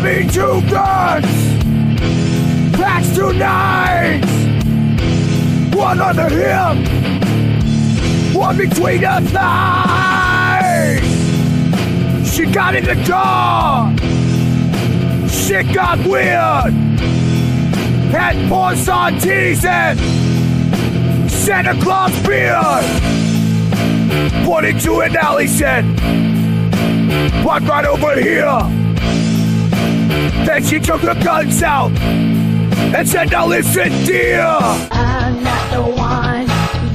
Tammy two guns, packs two knives. one on the hip, one between her thighs. She got in the car, shit got weird. Had porn sautees and Santa Claus beard. Pointing to an alley said, Walk right over here. Then she took her guns out and said, Now listen, dear. I'm not the one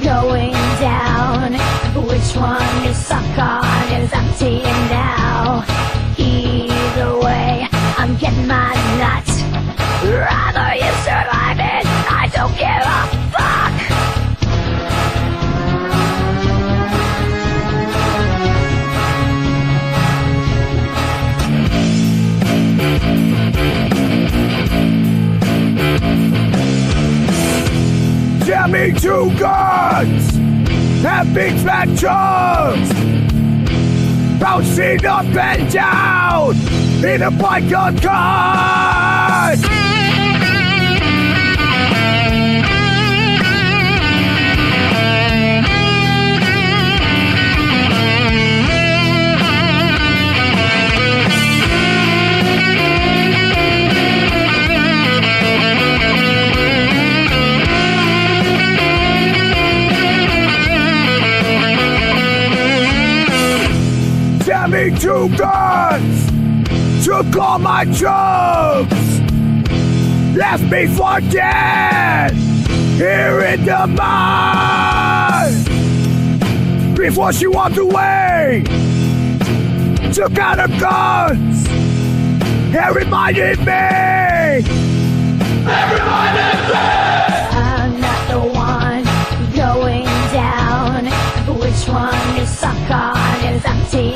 going down. Which one you suck on is up to you now. Either way, I'm getting my nuts. Rather you me two guns and big fat chunks. Bouncing up and down in a biker gun. Get me two guns to call my troops. Left me for dead here in the mine. Before she walked away, took out her guns. It reminded me. It reminded me. I'm not the one going down. Which one is suck on is empty.